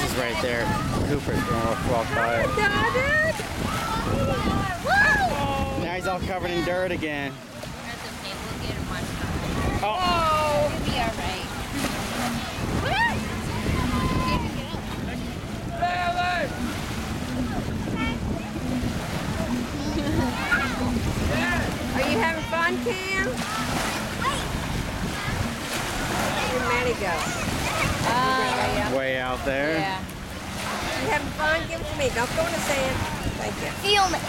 Liz is right there. Cooper's gonna walk, walk by. Got it. Now he's all covered in dirt again. Okay. We'll get him. Oh, Oh. He'll be alright. Are you having fun, Cam? Where'd Maddie go? Uh, way out there. yeah. You having fun? Give it to me. Don't go in the sand. Thank you. Feel me.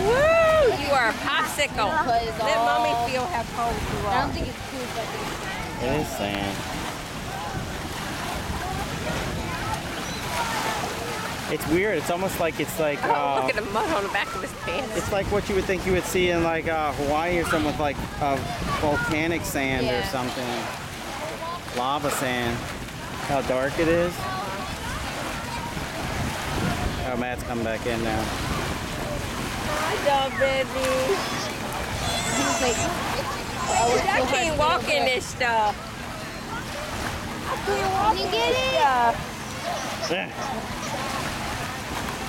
Woo! You are a popsicle. Put it Let all- mommy feel how cold you I don't think it's cool, but it's It is sand. It's weird. It's almost like it's like Oh, uh, look at the mud on the back of his pants. it's like what you would think you would see in like uh, Hawaii or something with like uh, volcanic sand or something, lava sand. How dark it is. Oh, Matt's coming back in now. Hi, dog baby. He's like, I can't walk in this stuff. I can't walk You in get this it? stuff. Yeah.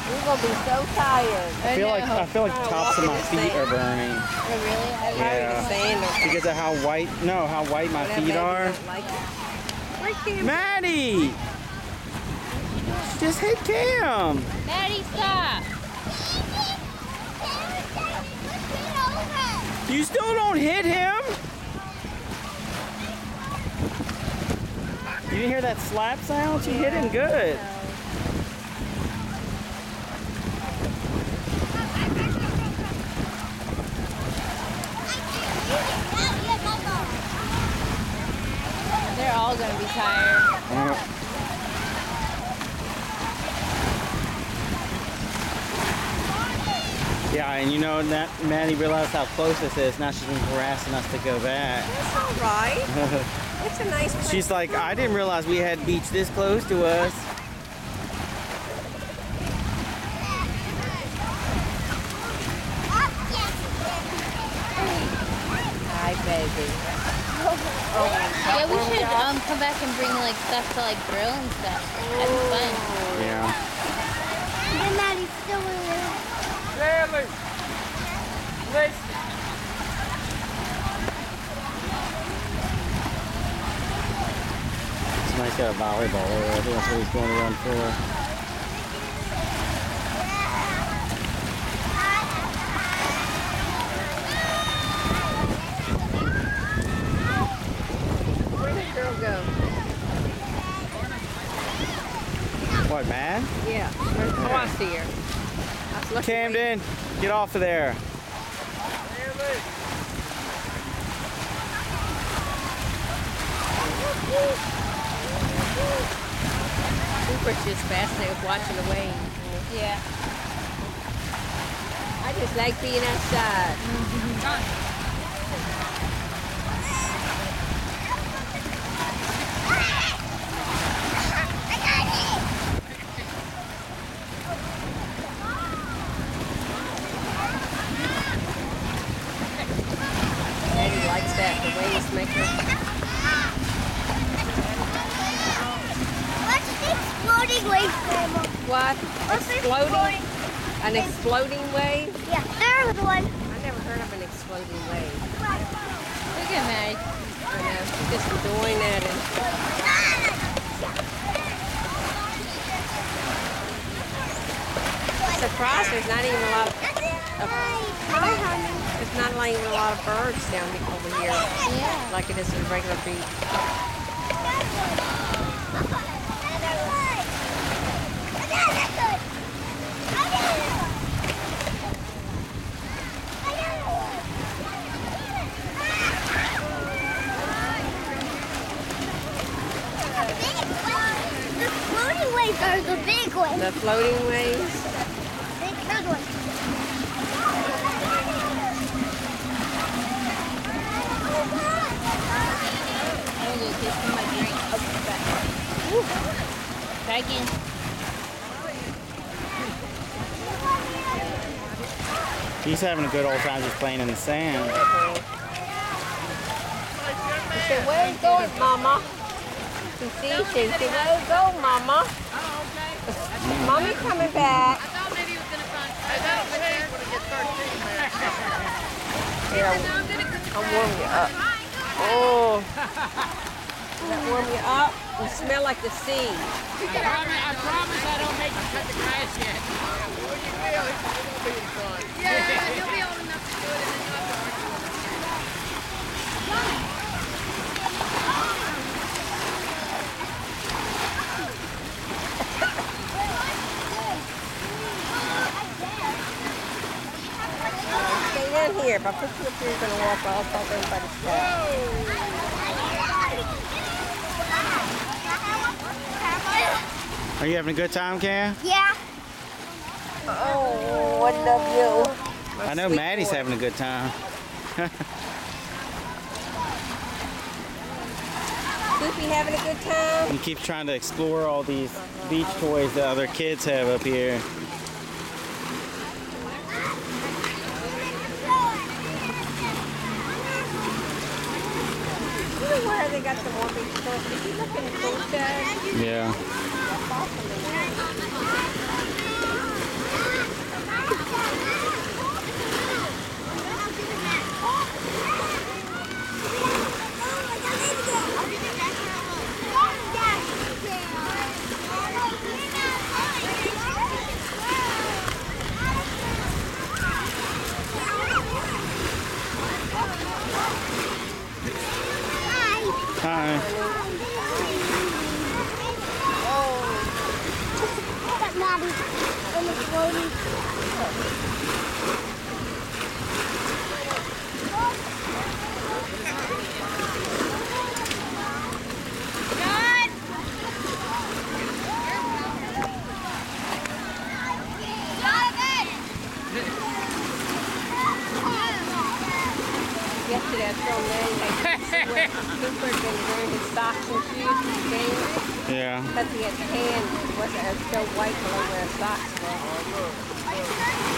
We're gonna be so tired. I feel like I feel like Trying to tops of my feet sand. are burning oh, really? I Yeah. Because of how white. No, how white my That feet are. don't like it. Where's Cam? Maddie! She just hit Cam! Maddie, stop. You still don't hit him? You didn't hear that slap sound? She hit him good. They're all gonna be tired. Uh, Yeah, and you know, that Maddie realized how close this is. Now she's been harassing us to go back. That's all right. It's a nice place. She's like, I didn't realize we had beach this close to us. Hi, baby. Yeah, we should um come back and bring like stuff to like grill and stuff. That'd be fun. Yeah. Lemon. Listen. Somebody's got a volleyball over there. I think that's what he's going to run for. Where did the girl go? What, man? Yeah. Where's, I see her. I was looking Camden, get off of there. Cooper's just fascinated watching the waves. Yeah. I just like being outside. Daddy likes that, the waves make her. What's the exploding wave, Grandma? What? Exploding? An exploding wave? Yeah, there's one. I never heard of an exploding wave. Look at Maddie. I know, she's just enjoying that and surprised there's not even a lot of, of Hi, oh, honey. there's not even a lot of birds down here over here Yeah. like it is in regular beach. The floating waves are the big ones. The floating waves. Big, big ones. I'm gonna go get some of my drink. Okay, back. Woo. Back in. He's having a good old time just playing in the sand. She said, where you going, Mama? She see, she said, where you going, Mama? Mommy coming back. I thought maybe he was gonna find. Here, I'll warm you up. Oh. That warm you up? You smell like the sea. I promise, I promise I don't make you cut the grass yet. Yeah, you'll be old enough to do it, and then you'll have to Stay down here. If I put you up here, you're gonna walk all over everybody's back. Are you having a good time, Cam? Yeah. Oh, I love you. My I know Maddie's boy. having a good time. Snoopy having a good time? He keeps trying to explore all these beach toys that other kids have up here. Where they got some more beach toys? Did you look in the tool shed? Yeah. Hi. In the floaty. Yesterday I told Manny like Cooper had been wearing his socks and shoes in the game Yeah. because he had tan wasn't as so white below where his socks were.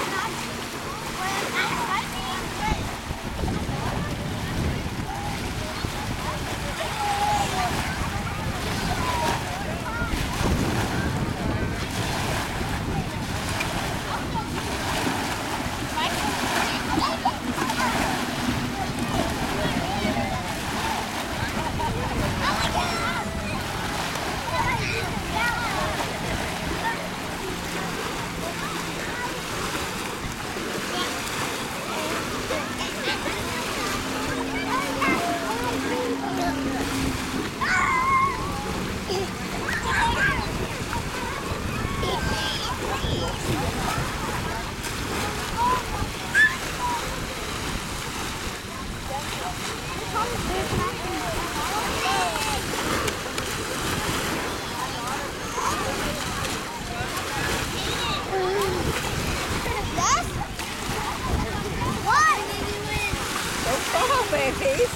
Oh, Don't babies.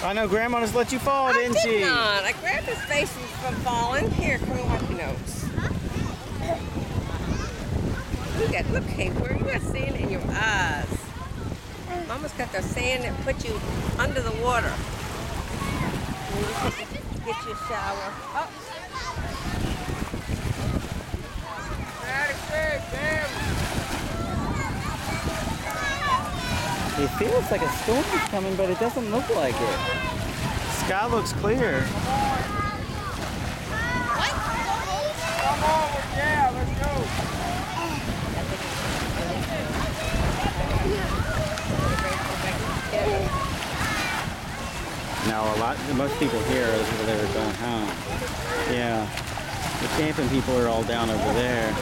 I know Grandma just let you fall, I didn't did she? not. I grabbed his face from falling. Here, come and wipe your nose. Look at, look, Hayward, you got sand in your eyes. Mama's got the sand that put you under the water. You need Get your shower. Oh, It feels like a storm is coming, but it doesn't look like it. Sky looks clear. Now a lot, most people here are over there going home. Yeah, the camping people are all down over there.